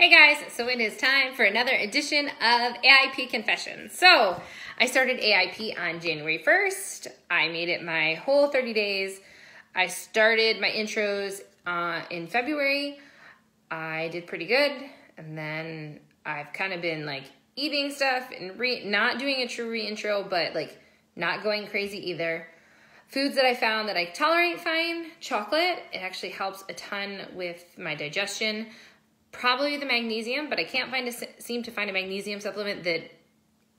Hey guys, so it is time for another edition of AIP Confessions. So, I started AIP on January 1st. I made it my whole 30 days. I started my intros uh, in February. I did pretty good, and then I've kind of been like eating stuff and not doing a true reintro, but like not going crazy either. Foods that I found that I tolerate fine chocolate, it actually helps a ton with my digestion probably the magnesium, but I can't find a, seem to find a magnesium supplement that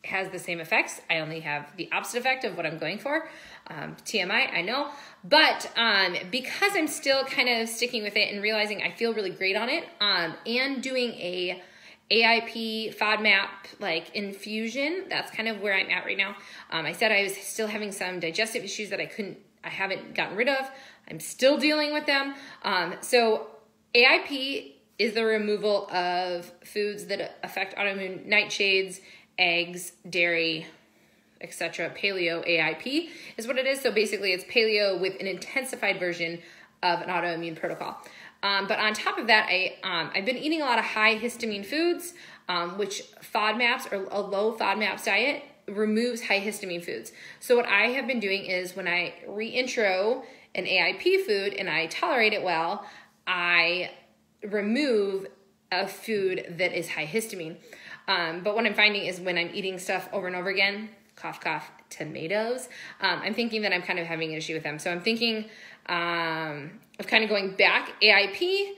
has the same effects. I only have the opposite effect of what I'm going for. Um, TMI, I know. But um, because I'm still kind of sticking with it and realizing I feel really great on it um, and doing a AIP FODMAP like infusion, that's kind of where I'm at right now. Um, I said I was still having some digestive issues that I couldn't, I haven't gotten rid of. I'm still dealing with them. Um, so AIP is the removal of foods that affect autoimmune nightshades, eggs, dairy, etc. Paleo AIP is what it is. So basically, it's paleo with an intensified version of an autoimmune protocol. Um, but on top of that, I um, I've been eating a lot of high histamine foods, um, which FODMAPs or a low FODMAPs diet removes high histamine foods. So what I have been doing is when I reintro an AIP food and I tolerate it well, I remove a food that is high histamine. Um, but what I'm finding is when I'm eating stuff over and over again, cough, cough, tomatoes, um, I'm thinking that I'm kind of having an issue with them. So I'm thinking um, of kind of going back AIP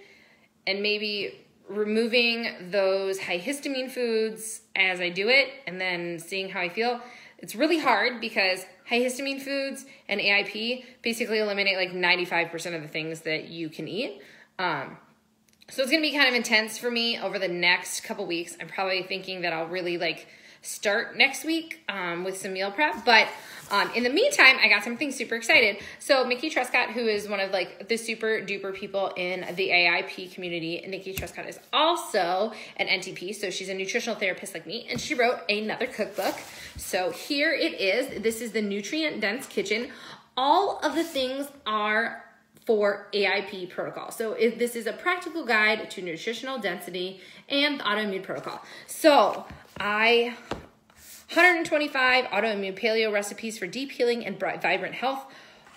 and maybe removing those high histamine foods as I do it and then seeing how I feel. It's really hard because high histamine foods and AIP basically eliminate like 95% of the things that you can eat. Um, so it's going to be kind of intense for me over the next couple weeks. I'm probably thinking that I'll really like start next week um, with some meal prep. But um, in the meantime, I got something super excited. So Mickey Trescott, who is one of like the super duper people in the AIP community, Mickey Trescott is also an NTP. So she's a nutritional therapist like me, and she wrote another cookbook. So here it is. This is the Nutrient Dense Kitchen. All of the things are for AIP protocol. So if this is a practical guide to nutritional density and autoimmune protocol. So I 125 autoimmune paleo recipes for deep healing and vibrant health.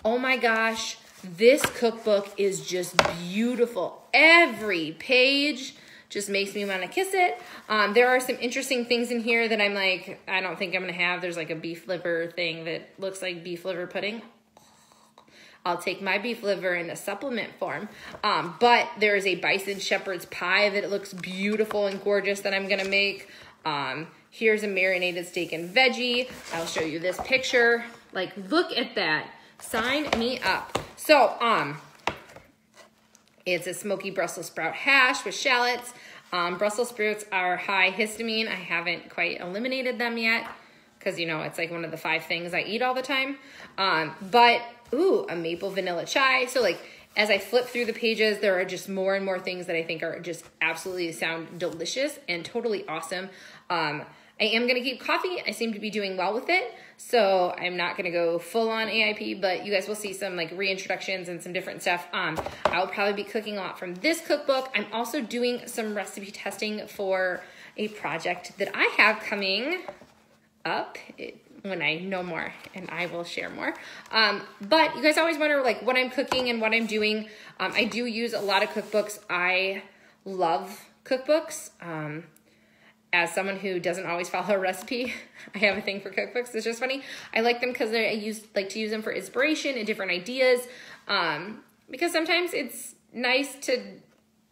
Oh my gosh, this cookbook is just beautiful. Every page just makes me want to kiss it. Um, there are some interesting things in here that I'm like, I don't think I'm going to have. There's like a beef liver thing that looks like beef liver pudding. I'll take my beef liver in a supplement form. Um, but there is a bison shepherd's pie that looks beautiful and gorgeous that I'm gonna make. Um, here's a marinated steak and veggie. I'll show you this picture. Like, look at that. Sign me up. So, um, it's a smoky Brussels sprout hash with shallots. Um, Brussels sprouts are high histamine. I haven't quite eliminated them yet because, you know, it's like one of the five things I eat all the time. Um, but ooh, a maple vanilla chai. So like as I flip through the pages, there are just more and more things that I think are just absolutely sound delicious and totally awesome. Um, I am to keep coffee. I seem to be doing well with it. So I'm not to go full on AIP, but you guys will see some like reintroductions and some different stuff. Um, I'll probably be cooking a lot from this cookbook. I'm also doing some recipe testing for a project that I have coming up. It, when I know more and I will share more. Um, but you guys always wonder like what I'm cooking and what I'm doing. Um, I do use a lot of cookbooks. I love cookbooks. Um, as someone who doesn't always follow a recipe, I have a thing for cookbooks. It's just funny. I like them because I use like to use them for inspiration and different ideas. Um, because sometimes it's nice to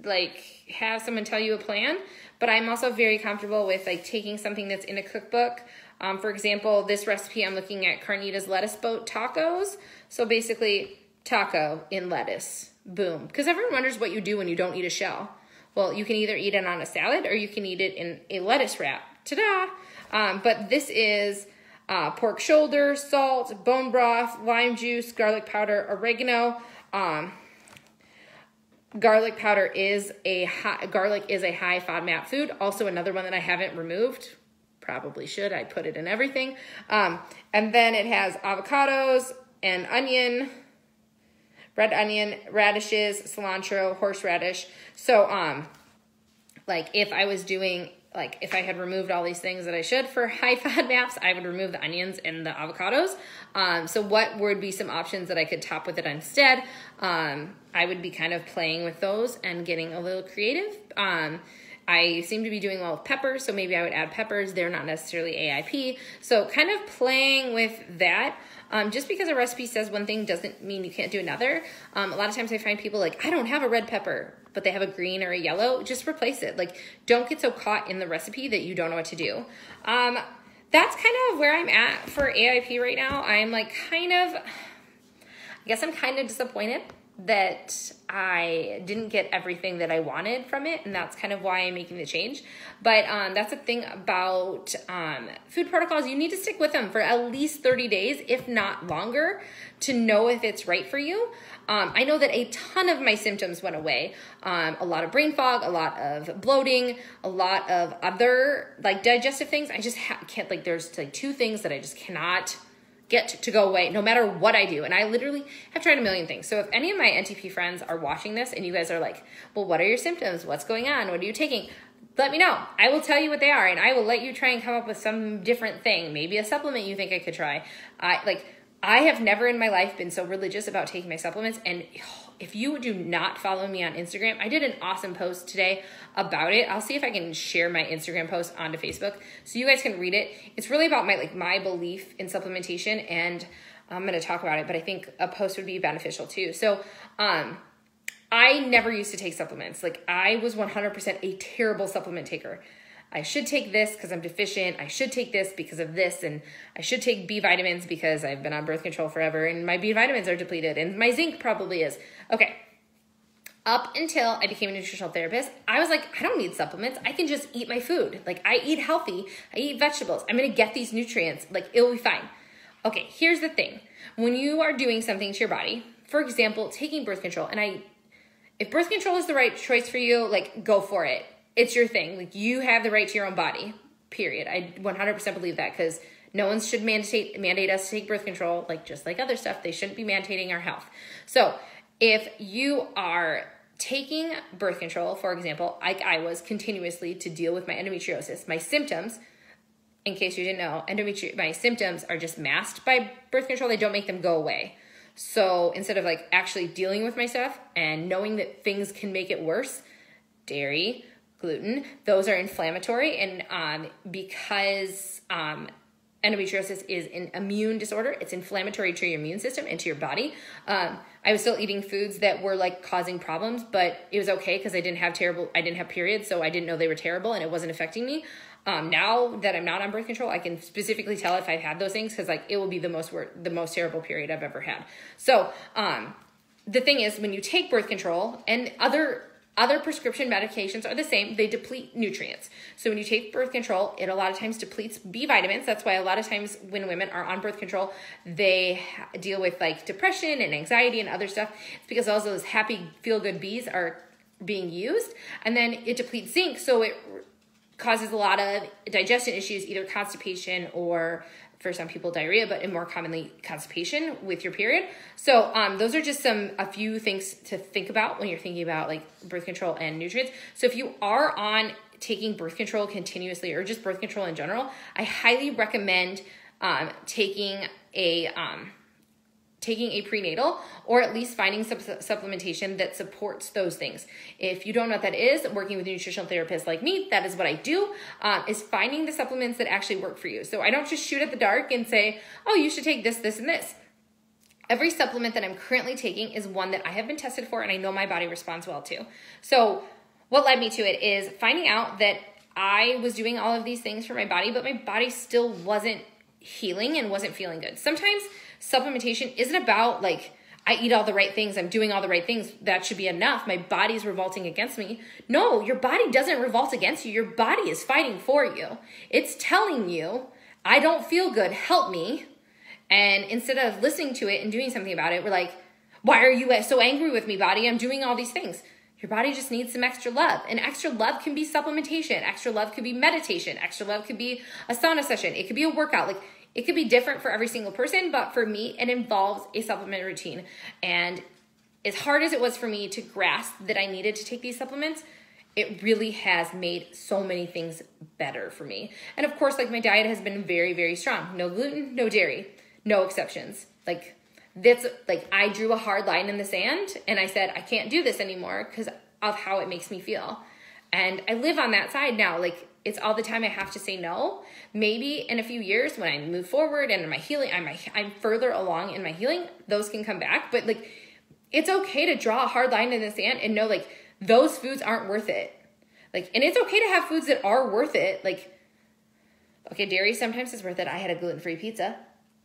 like have someone tell you a plan, but I'm also very comfortable with like taking something that's in a cookbook um, for example, this recipe I'm looking at carnitas lettuce boat tacos. So basically, taco in lettuce. Boom. Because everyone wonders what you do when you don't eat a shell. Well, you can either eat it on a salad or you can eat it in a lettuce wrap. Ta-da! Um, but this is uh, pork shoulder, salt, bone broth, lime juice, garlic powder, oregano. Um, garlic powder is a high, garlic is a high FODMAP food. Also, another one that I haven't removed probably should. I put it in everything. Um, and then it has avocados and onion, red onion, radishes, cilantro, horseradish. So um, Like if I was doing like if I had removed all these things that I should for high FODMAPs, I would remove the onions and the avocados. Um, so what would be some options that I could top with it instead? Um, I would be kind of playing with those and getting a little creative. Um, I seem to be doing well with peppers, so maybe I would add peppers. They're not necessarily AIP. So kind of playing with that. Um, just because a recipe says one thing doesn't mean you can't do another. Um, a lot of times I find people like, I don't have a red pepper, but they have a green or a yellow. Just replace it. Like, don't get so caught in the recipe that you don't know what to do. Um, that's kind of where I'm at for AIP right now. I'm like kind of, I guess I'm kind of disappointed that I didn't get everything that I wanted from it, and that's kind of why I'm making the change. But um, that's the thing about um, food protocols. You need to stick with them for at least 30 days, if not longer, to know if it's right for you. Um, I know that a ton of my symptoms went away. Um, a lot of brain fog, a lot of bloating, a lot of other like digestive things. I just ha- can't like. There's like two things that I just cannot get to go away no matter what I do. And I literally have tried a million things. So if any of my NTP friends are watching this and you guys are like, well, what are your symptoms? What's going on? What are you taking? Let me know. I will tell you what they are and I will let you try and come up with some different thing. Maybe a supplement you think I could try. I like I have never in my life been so religious about taking my supplements and oh, if you do not follow me on Instagram, I did an awesome post today about it. I'll see if I can share my Instagram post onto Facebook so you guys can read it. It's really about my like my belief in supplementation and I'm going to talk about it, but I think a post would be beneficial too. So, um I never used to take supplements. Like I was 100% a terrible supplement taker. I should take this because I'm deficient. I should take this because of this. And I should take B vitamins because I've been on birth control forever and my B vitamins are depleted and my zinc probably is. Okay. Up until I became a nutritional therapist, I was like, I don't need supplements. I can just eat my food. Like, I eat healthy, I eat vegetables. I'm gonna get these nutrients. Like, it'll be fine. Okay, here's the thing when you are doing something to your body, for example, taking birth control, and I, if birth control is the right choice for you, like, go for it. It's your thing. Like, you have the right to your own body, period. I 100% believe that because no one should mandate mandate us to take birth control, like just like other stuff. They shouldn't be mandating our health. So if you are taking birth control, for example, like I was continuously to deal with my endometriosis, my symptoms, in case you didn't know, endometri- my symptoms are just masked by birth control. They don't make them go away. So instead of like actually dealing with my stuff and knowing that things can make it worse, dairy, gluten, those are inflammatory. And um, because um, endometriosis is an immune disorder. It's inflammatory to your immune system and to your body. Um, I was still eating foods that were like causing problems, but it was okay because I didn't have terrible, I didn't have periods, so I didn't know they were terrible and it wasn't affecting me. Um, now that I'm not on birth control, I can specifically tell if I've had those things because like it will be the most the most terrible period I've ever had. So um, the thing is, when you take birth control and other other prescription medications are the same. They deplete nutrients. So when you take birth control, it a lot of times depletes B vitamins. That's why a lot of times when women are on birth control, they deal with like depression and anxiety and other stuff. It's because all those happy feel good bees are being used. And then it depletes zinc, so it causes a lot of digestion issues, either constipation or for some people diarrhea, but more commonly constipation with your period. So um, those are just some a few things to think about when you're thinking about like birth control and nutrients. So if you are on taking birth control continuously or just birth control in general, I highly recommend um, taking a um, taking a prenatal or at least finding supplementation that supports those things. If you don't know what that is, working with a nutritional therapist like me, that is what I do, um, is finding the supplements that actually work for you. So I don't just shoot at the dark and say, oh, you should take this, this, and this. Every supplement that I'm currently taking is one that I have been tested for and I know my body responds well to. So what led me to it is finding out that I was doing all of these things for my body, but my body still wasn't healing and wasn't feeling good. Sometimes supplementation isn't about like I eat all the right things, I'm doing all the right things, that should be enough. My body's revolting against me. No, your body doesn't revolt against you. Your body is fighting for you. It's telling you, I don't feel good, help me. And instead of listening to it and doing something about it, we're like, why are you so angry with me, body? I'm doing all these things. Your body just needs some extra love. And extra love can be supplementation. Extra love could be meditation. Extra love could be a sauna session. It could be a workout. Like it could be different for every single person, but for me, it involves a supplement routine. And as hard as it was for me to grasp that I needed to take these supplements, it really has made so many things better for me. And of course, like my diet has been very, very strong. No gluten, no dairy, no exceptions. Like that's like I drew a hard line in the sand and I said, I can't do this anymore because of how it makes me feel. And I live on that side now. Like it's all the time I have to say no. Maybe in a few years when I move forward and my healing, I'm, I'm further along in my healing, those can come back. But like, it's okay to draw a hard line in the sand and know like those foods aren't worth it. Like, and it's okay to have foods that are worth it. Like, okay, dairy sometimes is worth it. I had a gluten free pizza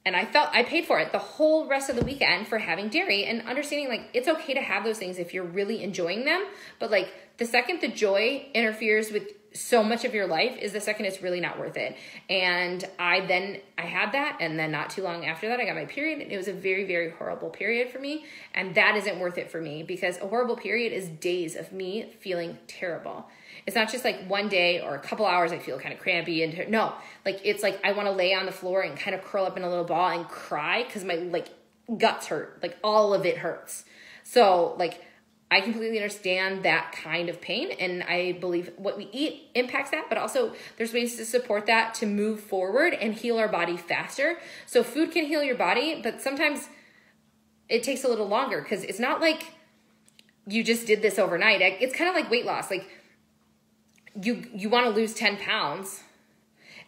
and I felt I paid for it the whole rest of the weekend for having dairy and understanding like it's okay to have those things if you're really enjoying them. But like the second the joy interferes with so much of your life is the second it's really not worth it. And I then I had that and then not too long after that I got my period and it was a very very horrible period for me and that isn't worth it for me because a horrible period is days of me feeling terrible. It's not just like one day or a couple hours I feel kind of crampy and no, like it's like I want to lay on the floor and kind of curl up in a little ball and cry cuz my like guts hurt. Like all of it hurts. So like I completely understand that kind of pain, and I believe what we eat impacts that, but also there's ways to support that to move forward and heal our body faster. So, food can heal your body, but sometimes it takes a little longer because it's not like you just did this overnight. It's kind of like weight loss. Like, you you want to lose 10 pounds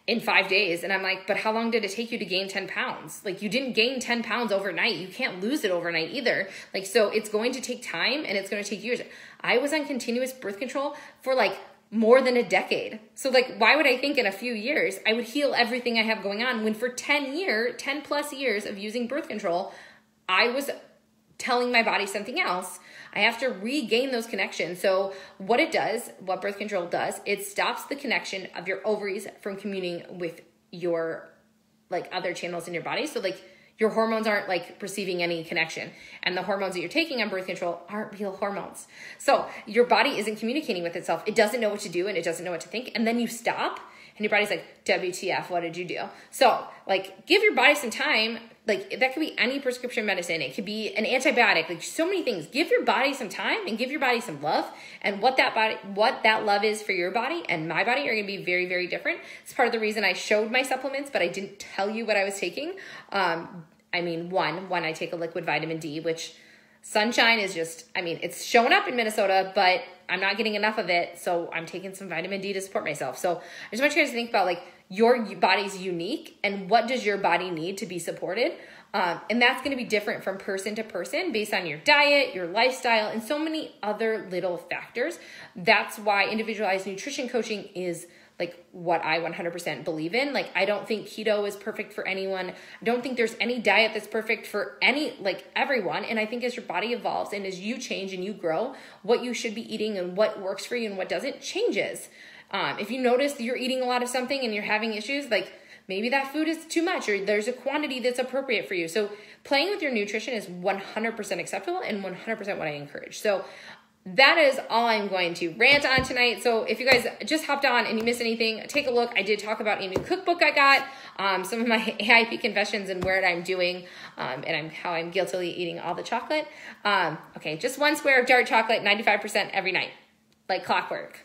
in five days. And I'm like, but how long did it take you to gain 10 pounds? Like, you didn't gain 10 pounds overnight. You can't lose it overnight either. Like, so it's going to take time and it's going to take years. I was on continuous birth control for like more than a decade. So, like, why would I think in a few years I would heal everything I have going on when for 10 year, 10 plus years of using birth control, I was telling my body something else I have to regain those connections. So, what it does, what birth control does, it stops the connection of your ovaries from communing with your like other channels in your body. So, like your hormones aren't like perceiving any connection. And the hormones that you're taking on birth control aren't real hormones. So your body isn't communicating with itself. It doesn't know what to do and it doesn't know what to think. And then you stop and your body's like wtf what did you do? So like give your body some time like that could be any prescription medicine. It could be an antibiotic. Like so many things. Give your body some time and give your body some love and what that body what that love is for your body and my body are going to be very very different. It's part of the reason i showed my supplements but i didn't tell you what i was taking. Um, i mean one one i take a liquid vitamin d which sunshine is just i mean it's showing up in minnesota but i'm not getting enough of it so i'm taking some vitamin d to support myself. So i just want you guys to think about like your body's unique and what does your body need to be supported? Um, and that's going to be different from person to person based on your diet your lifestyle and so many other little factors. That's why individualized nutrition coaching is like what I 100% believe in. Like I don't think keto is perfect for anyone. I don't think there's any diet that's perfect for any like everyone. And I think as your body evolves and as you change and you grow, what you should be eating and what works for you and what doesn't changes. Um, if you notice you're eating a lot of something and you're having issues, like maybe that food is too much or there's a quantity that's appropriate for you. So playing with your nutrition is 100% acceptable and 100% what I encourage. So that is all I'm going to rant on tonight. So if you guys just hopped on and you missed anything, take a look. I did talk about a new cookbook I got, um, some of my AIP confessions and where I'm doing, um, and I'm how I'm guiltily eating all the chocolate. Um, okay, just one square of dark chocolate, 95% every night, like clockwork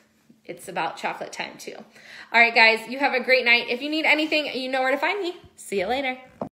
it's about chocolate time too. All right, guys, you have a great night. If you need anything, you know where to find me. See you later.